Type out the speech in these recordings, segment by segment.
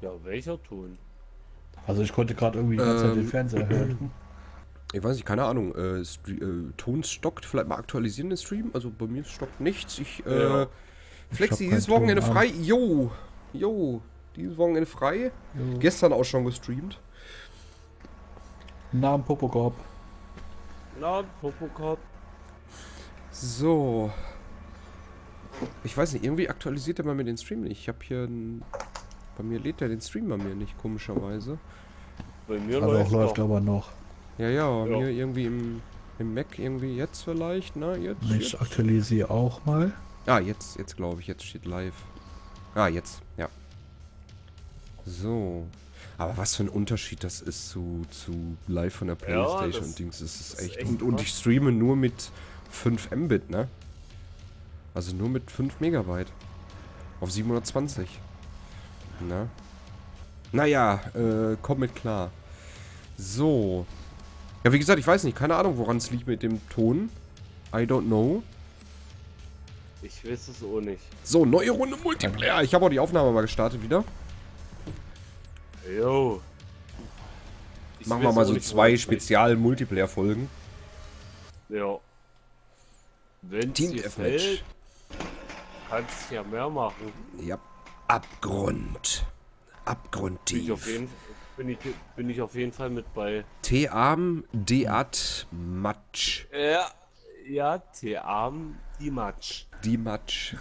Ja, welcher Ton? Also ich konnte gerade irgendwie die ganze Zeit den Ähm. Fernseher hören. Ich weiß nicht, keine Ahnung. Äh, äh, Ton stockt, vielleicht mal aktualisieren den Stream. Also bei mir stockt nichts. Ich, äh, Ja. Flexi, Ich dieses Wochenende Ton an. frei. Jo, jo, dieses Wochenende frei. Gestern auch schon gestreamt. Namen Popokop. Na, Popokop. So. Ich weiß nicht, irgendwie aktualisiert er mal mir den Stream nicht. Ich habe hier ein... Bei mir lädt er den Stream bei mir nicht, komischerweise. Bei mir Aber auch läuft läuft aber noch. Ja, ja, bei Ja. mir irgendwie im, im Mac irgendwie jetzt vielleicht, ne? Jetzt? Ich jetzt? aktualisiere auch mal. Ah, jetzt, jetzt glaube ich, jetzt steht live. Ah, jetzt, ja. So. Aber was für ein Unterschied das ist zu, zu live von der Ja, Playstation das und Dings. Das ist ist echt. echt und, und ich streame nur mit 5 Mbit, ne? Also nur mit 5 Megabyte. Auf 720. Na? Naja, äh, komm mit klar. So. Ja, wie gesagt, ich weiß nicht, keine Ahnung, woran es liegt mit dem Ton. I don't know. Ich weiß es auch nicht. So, neue Runde Multiplayer. Ich habe auch die Aufnahme mal gestartet wieder. Jo. Ich Machen wir mal so zwei Spezial-Multiplayer-Folgen. Ja. Wenn Team Deathmatch. kannst ja mehr machen. Ja. Abgrund. Bin ich, auf Abgrundtief. jeden, bin, ich, bin ich auf jeden Fall mit bei. T-Arm, Deat, Matsch. Ja, ja, T-Arm, die Matsch. Die Matsch.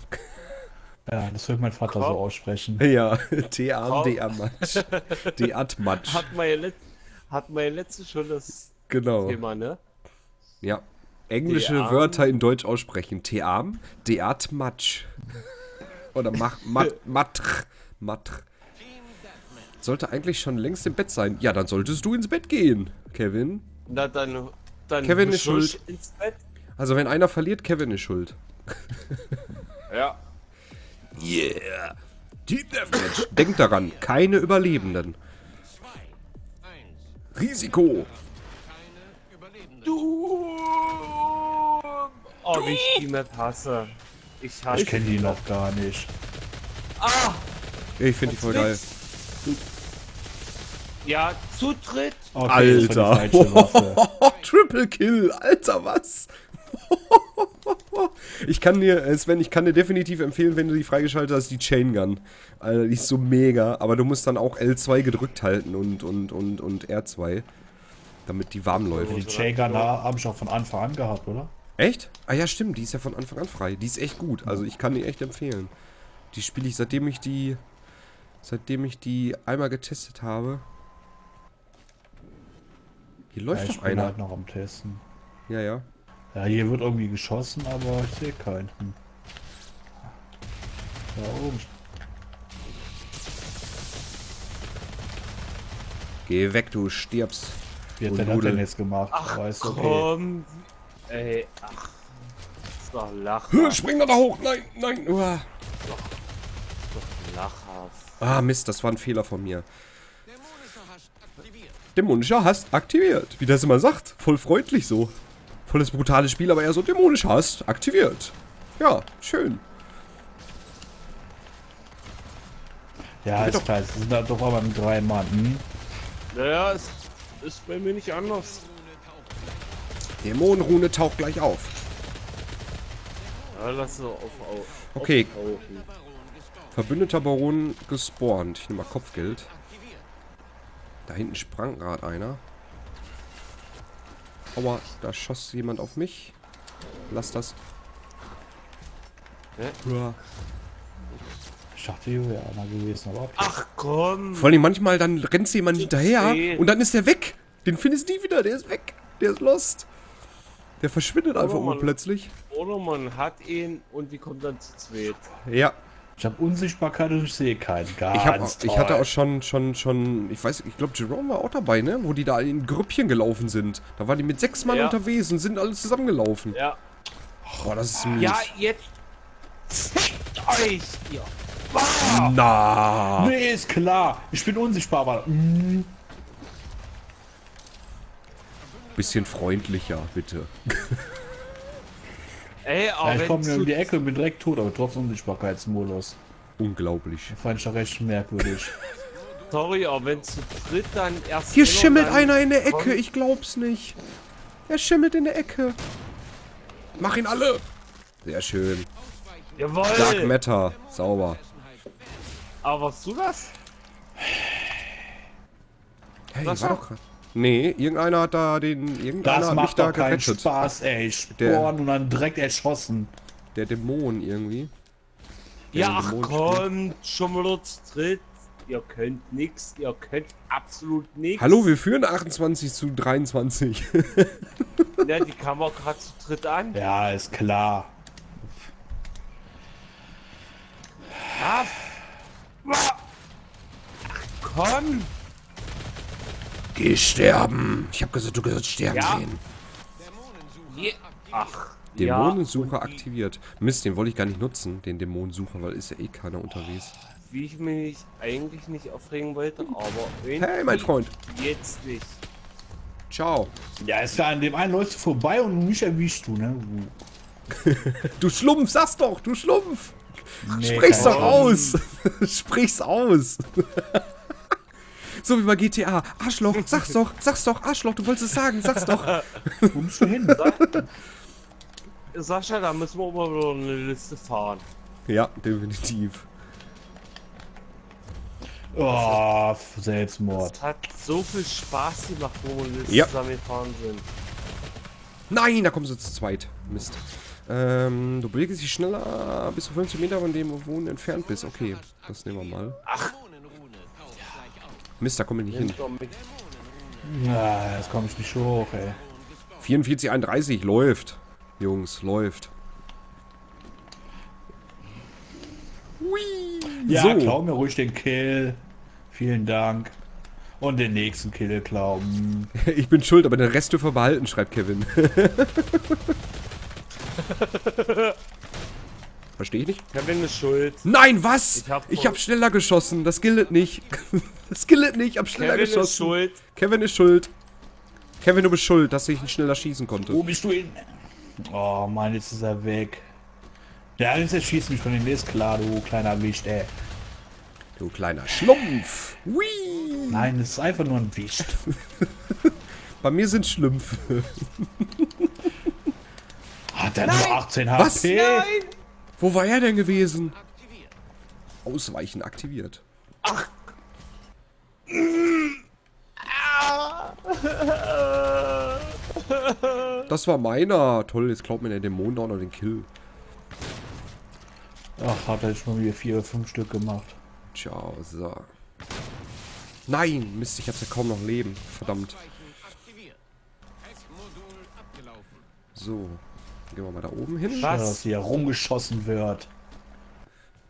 Ja, das wird mein Vater so Komm. aussprechen. Ja, T-Arm. Deat, Matsch. Deat, Matsch. Hat meine, Let hat meine letzte schon das Genau. Thema, ne? Ja. Englische. Wörter in Deutsch aussprechen. T-Arm, Deat, Matsch. Oder mach, mat, matr, matr. Sollte eigentlich schon längst im Bett sein. Ja, dann solltest du ins Bett gehen, Kevin. Na, dann, dann Kevin ist schuld. ins Bett. Also wenn einer verliert, Kevin ist schuld. Ja. Yeah. Team Deathmatch. Denkt daran, keine Überlebenden. Risiko. Du! Oh, wie ich die Map hasse. Ich Ich kenne die noch gar nicht. Ah! Ich finde die voll geil. Ja, Zutritt! Okay, Alter. Waffe. Triple Kill. Alter, was? Ich kann dir, äh, Sven, ich kann dir definitiv empfehlen, wenn du die freigeschaltet hast, die Chain Gun. Alter, die ist so mega. Aber du musst dann auch L2 gedrückt halten und, und, und, und R2. Damit die warm läuft. Die Jager habe ich auch von Anfang an gehabt, oder? Echt? Ah ja, stimmt, die ist ja von Anfang an frei. Die ist echt gut. Also ich kann die echt empfehlen. Die spiele ich, seitdem ich die. Seitdem ich die einmal getestet habe. Hier Ja, läuft ich doch bin einer. halt noch am Testen. Ja, ja. Ja, hier wird irgendwie geschossen, aber ich sehe keinen. Hm. Da oben. Geh weg, du stirbst. Wie hat der denn jetzt gemacht? Ach, ist okay. komm! Ey, ach. Ist doch lachhaft. Spring doch da hoch! Nein, nein! Uah. Ist doch lachhaft. Ah, Mist, das war ein Fehler von mir. Dämonischer Hass aktiviert. Wie das immer sagt. Voll freundlich so. Volles brutales Spiel, aber eher so dämonischer Hass aktiviert. Ja, schön. Ja, ist klar, es sind da doch aber mit drei Mann. Hm? Naja, es ist bei mir nicht anders. Dämonenrune taucht gleich auf. Ja, lass so auf, auf. Okay. auftauchen. Verbündeter Baron gespawnt. Ich nehme mal Kopfgeld. Da hinten sprang gerade einer. Aua, da schoss jemand auf mich. Lass das. Hä? Ja. Ich dachte, hier wäre einer gewesen, aber Ach komm! Vor allem manchmal, dann rennt jemand hinterher und dann ist der weg. Den findest du nie wieder, der ist weg. Der ist lost. Der verschwindet einfach Mann. urplötzlich. Oder man hat ihn und die kommt dann zu zweit. Ja, ich habe Unsichtbarkeit und ich sehe keinen. Ganz ich, hab, ich hatte auch schon, schon, schon, ich weiß, ich glaube, Jerome war auch dabei, ne? Wo die da in Grüppchen gelaufen sind. Da waren die mit sechs Mann Ja. unterwegs und sind alle zusammengelaufen. Ja. Boah, das ist mies. Ja, jetzt. Fickt euch, ihr. Na. Nee, ist klar. Ich bin unsichtbar, aber. Hm. Bisschen freundlicher, bitte. Ey, Ja, aber ich komme mir um die Ecke und bin direkt tot, aber trotz Unsichtbarkeitsmodus. Unglaublich. Das fand ich doch recht merkwürdig. Sorry, aber wenn zu dritt dann erst. Hier schimmelt einer in der Ecke, ich glaub's nicht. Er schimmelt in der Ecke. Mach ihn alle. Sehr schön. Dark Jawoll! Matter. Sauber. Aber warst du das? Hey, Was war? doch grad. Nee, irgendeiner hat da den. Irgendeiner Das hat mich macht da doch keinen gerettet. Spaß, ey. Der- Sporen und dann direkt erschossen. Der Dämon irgendwie. Der Ja, ach kommt, schon zu dritt. Ihr könnt nix, ihr könnt absolut nix. Hallo, wir führen 28 zu 23. Ja, die kam auch gerade zu dritt an. Ja, ist klar. Ja. Ach, komm! Geh sterben. Ich hab gesagt, du sollst sterben Ja. gehen. Je Ach, Dämonensucher ja, aktiviert. Mist, den wollte ich gar nicht nutzen, den Dämonensucher, weil ist ja eh keiner unterwegs. Wie ich mich eigentlich nicht aufregen wollte, aber Hey, mein Freund. Jetzt nicht. Ciao. Ja, ist klar, an dem einen läufst du vorbei und mich erwischst du, ne? Du Schlumpf, sag's doch, du Schlumpf. Nee, Sprich's doch aus. Sprich's aus. so wie bei GTA. Arschloch, sag's doch, sag's doch, Arschloch, du wolltest es sagen, sag's doch. Wo bist du hin? Sascha, da müssen wir wieder eine Liste fahren. Ja, definitiv. Oh, Selbstmord. Es hat so viel Spaß gemacht, wo wir Ja. zusammengefahren sind. Nein, da kommen sie zu zweit. Mist. Ähm, du bewegst dich schneller bis zu 15 Meter von dem, wo du entfernt bist. Okay, das nehmen wir mal. Ach. Mist, da komme ich nicht hin. Na, jetzt komm ich nicht hoch, ey. 44, 31, läuft. Jungs, läuft. Ja, So. klau mir ruhig den Kill. Vielen Dank. Und den nächsten Kill glauben. Ich bin schuld, aber den Rest dürfen wir behalten, schreibt Kevin. Verstehe ich nicht? Kevin ist schuld. Nein, was? Ich hab Ich hab schneller geschossen. Das gilt nicht. Das gilt nicht. Ich hab schneller Kevin ist geschossen. schuld. Kevin ist schuld. Kevin, du bist schuld, dass ich nicht schneller schießen konnte. Wo bist du hin? Oh Mann, jetzt ist er weg. Ja, jetzt erschießt mich von den ist klar, du kleiner Wicht, ey. Du kleiner Schlumpf. Hui. Nein, es ist einfach nur ein Wicht. Bei mir sind Schlümpfe. Hat er nur 18 Was? HP? Nein! Wo war er denn gewesen? Ausweichen aktiviert. Das war meiner. Toll, jetzt klaut mir der Dämon auch noch den Kill. Ach, hat er jetzt schon wieder vier oder fünf Stück gemacht. Ciao, so. Nein, Mist, ich hab's ja kaum noch Leben. Verdammt. So. Gehen wir mal da oben hin. Was? Dass hier rumgeschossen wird.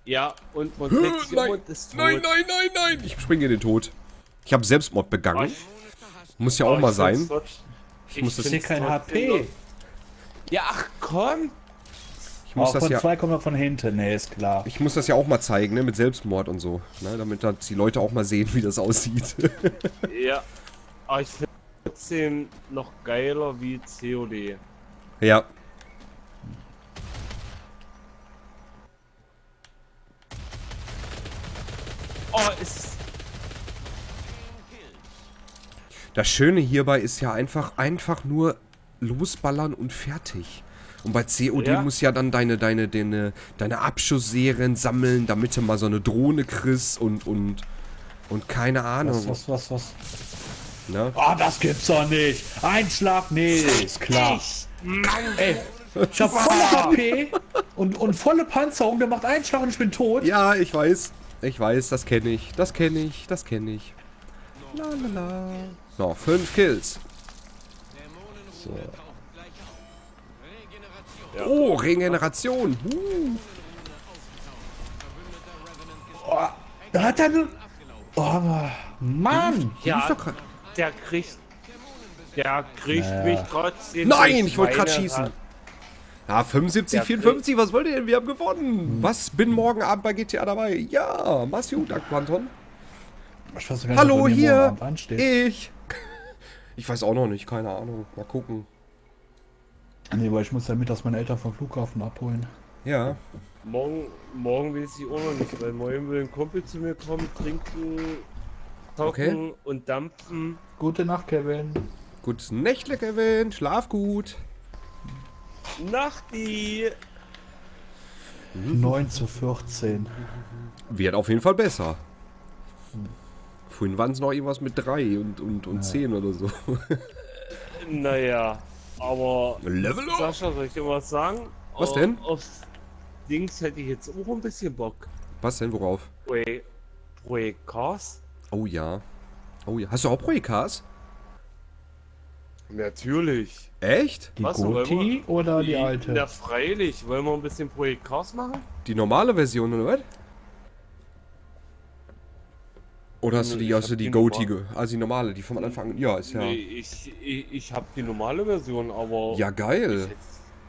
Ja, und man Hö, nein, und ist tot. Nein, nein, nein, nein. Ich springe in den Tod. Ich habe Selbstmord begangen. Ich- Muss ja auch Oh, mal ich sein. trotz- Ich muss das, hier kein HP. Ja, ach komm! ich muss Auch das von ja, zwei kommt er von hinten, ne, ist klar. ich muss das ja auch mal zeigen, ne, mit Selbstmord und so, ne, damit dann die Leute auch mal sehen, wie das aussieht. Ja. Aber ich finde trotzdem noch geiler wie COD. ja. Oh, ist. Das Schöne hierbei ist ja einfach, einfach nur losballern und fertig. Und bei COD Ja. muss ja dann deine, deine, deine, deine Abschussserien sammeln, damit du mal so eine Drohne kriegst und, und, und keine Ahnung. Was, was, was, was? Ah, das gibt's doch nicht. Einschlag, nee, ist klar. Ey, ich hab volle HP und, und volle Panzerung, der macht Einschlag und ich bin tot. Ja, ich weiß. Ich weiß, das kenne ich. Das kenne ich. Das kenne ich. La la la. Noch fünf Kills. So. Oh, Regeneration. Uh. Oh, da hat er nur... Oh, Mann! Ja. Der kriegt. Der kriegt Naja. mich trotzdem. Nein, ich wollte gerade schießen. Ja, 75, Der 54, was wollt ihr denn? Wir haben gewonnen. Was? Bin morgen Abend bei GTA dabei. Ja, mach's gut, danke, Planton. Ich weiß gar nicht, Hallo, morgen hier. Ich. Ich weiß auch noch nicht, keine Ahnung. Mal gucken. Nee, weil ich muss ja mittags meine Eltern vom Flughafen abholen. Ja. Morgen, morgen weiß ich auch noch nicht, weil morgen will ein Kumpel zu mir kommen, trinken Zocken und dampfen. Gute Nacht, Kevin. Gutes Nächtle, Kevin. Schlaf gut. Nachti! 9 zu 14. Wird auf jeden Fall besser. Vorhin waren es noch irgendwas mit 3 und, und, und 10 oder so. Naja, aber Level up! Sascha, soll ich dir was sagen? Was Auf- denn? Aufs Dings hätte ich jetzt auch ein bisschen Bock. Was denn, worauf? Projekt, Projekt Cars? Oh ja. Oh ja. Hast du auch Projekas? Natürlich. Echt? Die Was, Goti oder die alte? Na freilich. Wollen wir ein bisschen Projekt Cars machen? Die normale Version, oder was? Oder hast du die, Ich hast du die die Goatee, also die normale, die vom Anfang an, ja, ist ja. Nee, ich, ich, ich habe die normale Version, aber Ja, ich, geil. hätte,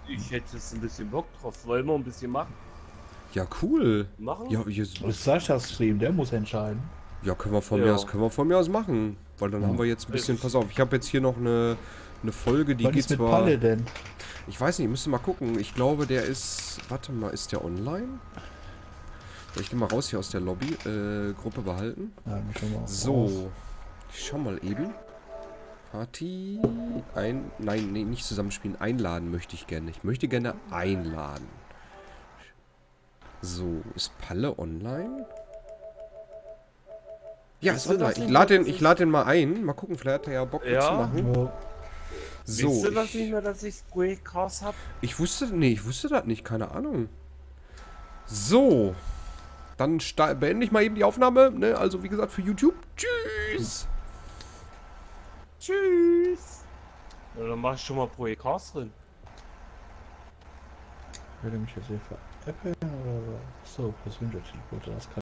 ich hätte jetzt ein bisschen Bock drauf. Wollen wir ein bisschen machen? Ja, cool. Machen? Ja, Das ist Saschas Stream, der muss entscheiden. Ja können wir von Ja. mir aus, können wir von mir aus machen. Weil dann haben wir jetzt ein bisschen, pass auf, ich habe jetzt hier noch eine, eine Folge, die Was geht ist mit zwar. Palle denn? Ich weiß nicht, müsste mal gucken. Ich glaube, der ist. Warte mal, ist der online? Ich gehe mal raus hier aus der Lobby. Äh, Gruppe behalten. Ja, raus. So. Ich schau mal eben. Party. Ein. Nein, nee, nicht zusammenspielen. Einladen möchte ich gerne. Ich möchte gerne einladen. So, ist Palle online? Ja, ist online. Ich lade den, ich lade den mal ein. Mal gucken, vielleicht hat er ja Bock Ja. mitzumachen. Ja, So. Wisst ihr das ich- nicht mehr, dass ich Projekt Cars habe? Ich wusste, nee, ich wusste das nicht, keine Ahnung. So. Dann sta- beende ich mal eben die Aufnahme, ne? Also wie gesagt für YouTube. Tschüss. Tschüss! Ja, dann mach ich schon mal Projekt Cars drin. würde mich jetzt hier veräppeln oder so? So, persönliche Attribute, das kann